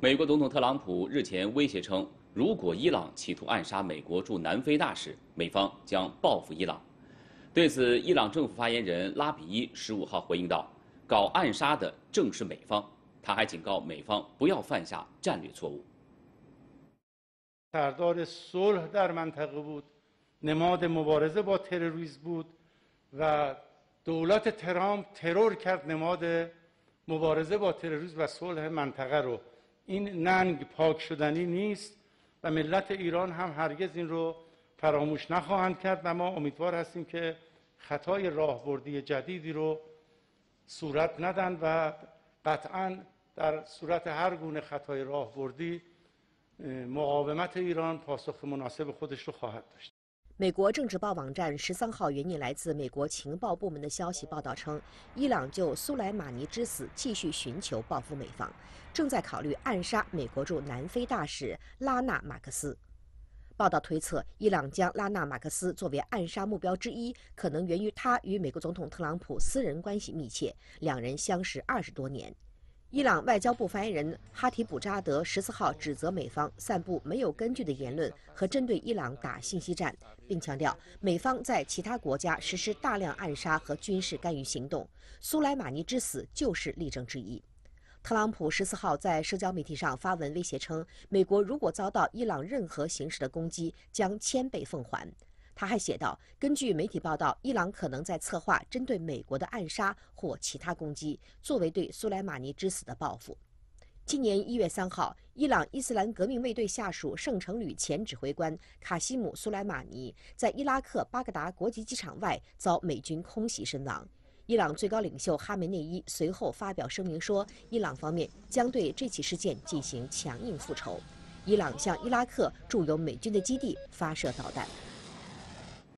美国总统特朗普日前威胁称，如果伊朗企图暗杀美国驻南非大使，美方将报复伊朗。对此，伊朗政府发言人拉比伊十五号回应道：“搞暗杀的正是美方。”他还警告美方不要犯下战略错误。طرفدار صلح در منطقه بود نماد مبارزه با تروریسم بود و دولت ترامپ ترور کرد نماد مبارزه با تروریسم و صلح منطقه رو این ننگ پاک شدنی نیست و ملت ایران هم هرگز این رو فراموش نخواهند کرد و ما امیدوار هستیم که خطای راهبردی جدیدی رو صورت ندن و قطعا در صورت هر گونه خطای راهبردی مقاومت ایران پاسخ مناسب خودش رو خواهد داشت. 美国政治报网站十三号援引来自美国情报部门的消息报道称，伊朗就苏莱马尼之死继续寻求报复美方，正在考虑暗杀美国驻南非大使拉纳马克思。报道推测，伊朗将拉纳马克思作为暗杀目标之一，可能源于他与美国总统特朗普私人关系密切，两人相识二十多年。伊朗外交部发言人哈提卜扎德十四号指责美方散布没有根据的言论和针对伊朗打信息战，并强调美方在其他国家实施大量暗杀和军事干预行动，苏莱马尼之死就是例证之一。特朗普十四号在社交媒体上发文威胁称，美国如果遭到伊朗任何形式的攻击，将千倍奉还。他还写道：“根据媒体报道，伊朗可能在策划针对美国的暗杀或其他攻击，作为对苏莱马尼之死的报复。”今年一月三号，伊朗伊斯兰革命卫队下属圣城旅前指挥官卡西姆·苏莱马尼在伊拉克巴格达国际机场外遭美军空袭身亡。伊朗最高领袖哈梅内伊随后发表声明说，伊朗方面将对这起事件进行强硬复仇。伊朗向伊拉克驻有美军的基地发射导弹。